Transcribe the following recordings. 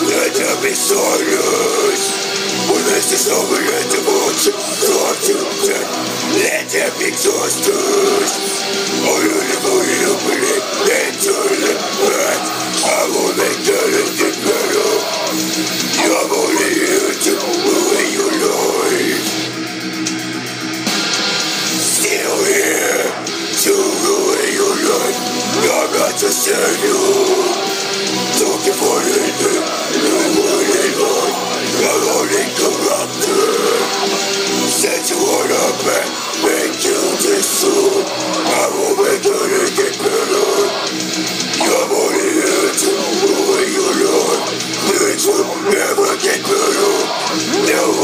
Let them be silent. When this is let them all talk to death. Let them be exhausted.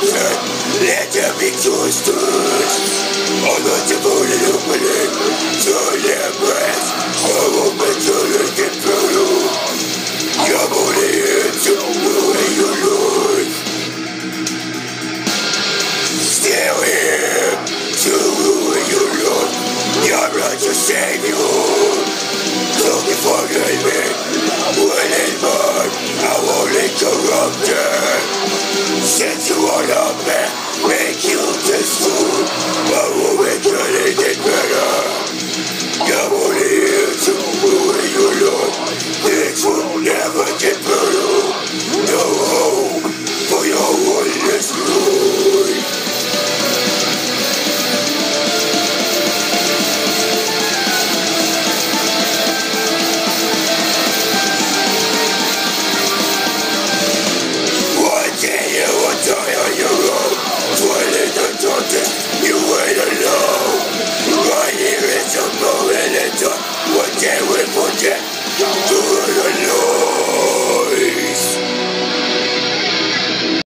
Let them be twisted On the devoted opening To their breath. I will make the naked brutal Come on to the way you look Still here. To ruin your you look You're not your savior Looking for good me. When it's mind I won't corrupted all of man?